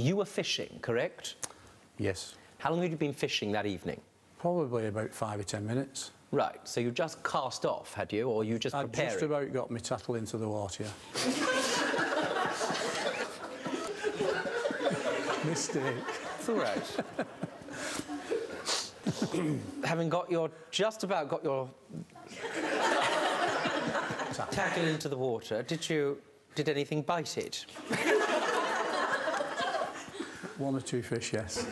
You were fishing, correct? Yes. How long had you been fishing that evening? Probably about five or ten minutes. Right, so you just cast off, had you, or you just I'd preparing? just about got my tackle into the water. Mistake. It's all right. Having got your, just about got your tackle into the water, did you, did anything bite it? One or two fish, yes.